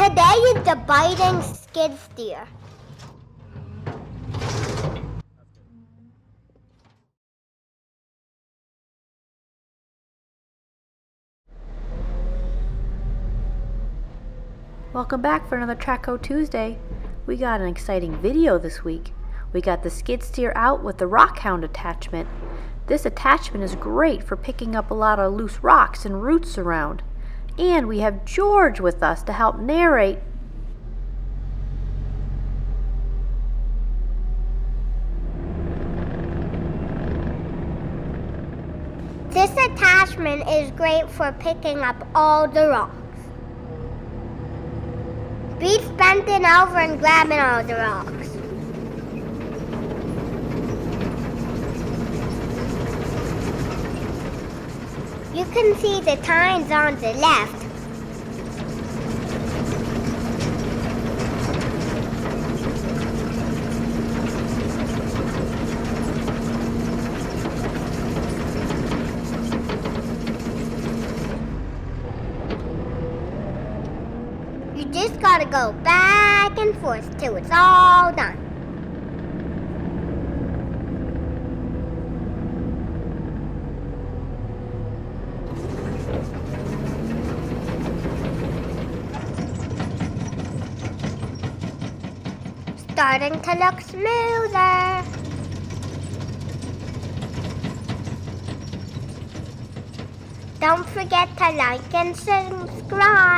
Today is the biting skid steer. Welcome back for another Trackhoe Tuesday. We got an exciting video this week. We got the skid steer out with the Rockhound attachment. This attachment is great for picking up a lot of loose rocks and roots around. And we have George with us to help narrate. This attachment is great for picking up all the rocks. Beats bending over and grabbing all the rocks. You can see the tines on the left. You just gotta go back and forth till it's all done. Starting to look smoother. Don't forget to like and subscribe.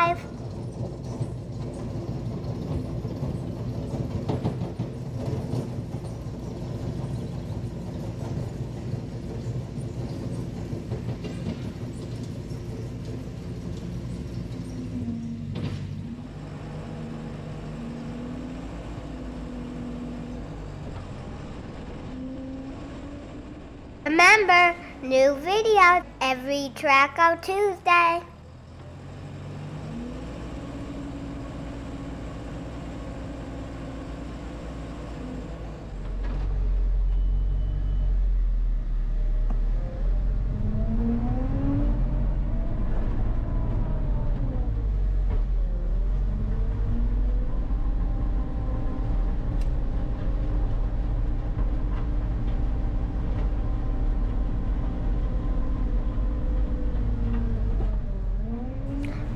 Remember, new videos every Trackhoe Tuesday.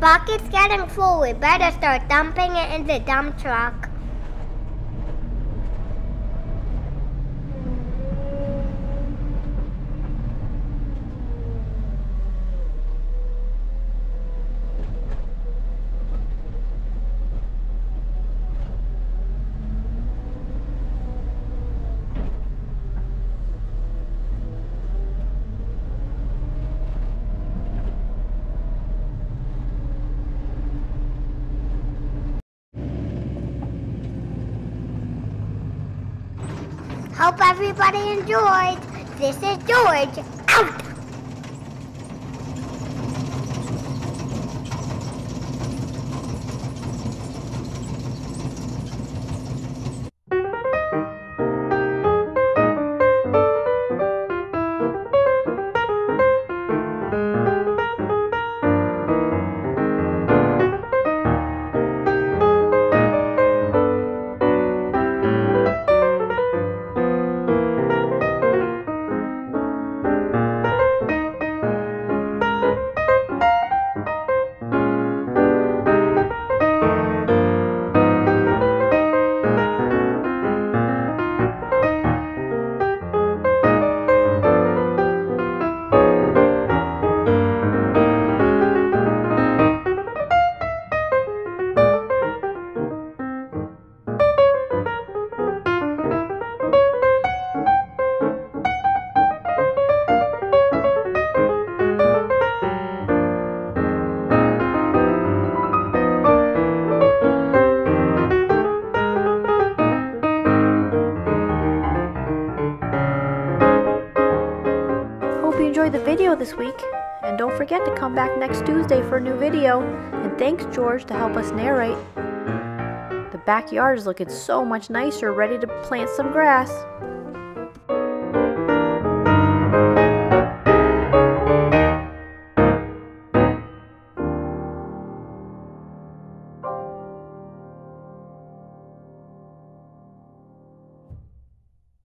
Bucket's getting full. We better start dumping it in the dump truck. Hope everybody enjoyed. This is George. Out! Enjoyed the video this week. And don't forget to come back next Tuesday for a new video. And thanks, George, to help us narrate. The backyard is looking so much nicer, ready to plant some grass.